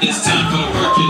It's time for the